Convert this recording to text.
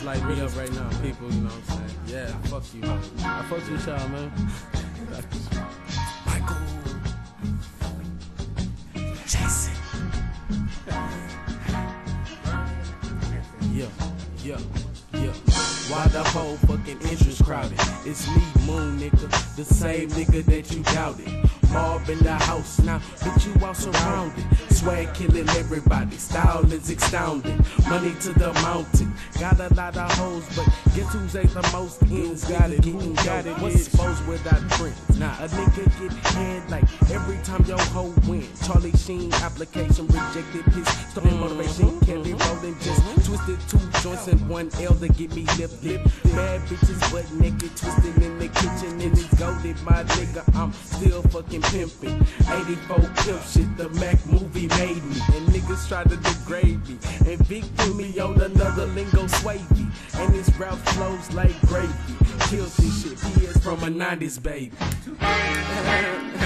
just light me up right now, people. You know what I'm saying? Yeah, fuck you. I fuck you, y'all, man. Michael Jason. Yeah, yeah, yeah. Why the whole fucking interest crowded? It's me, Moon nigga, the same nigga that you doubted. Mob in the house now, bitch you all surrounded. Swag killing everybody, style is astounding. Money to the mountain, got a lot of hoes, but guess who's ain't the most ends? Got it, who got it? What's supposed without friends? Nah, a nigga get head like every time your hoe win. Charlie Sheen application rejected, his story motivation, twisted two joints and one L to get me lip lip. Bad bitches butt naked, twisting in the kitchen, and it's goaded. My nigga, I'm still fucking pimping. 84 pimp shit, the Mac movie made me, and niggas try to degrade me. And Vic put me on another lingo swavy, and his rap flows like gravy. Kills this shit, he is from a 90s baby.